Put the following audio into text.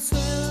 suelo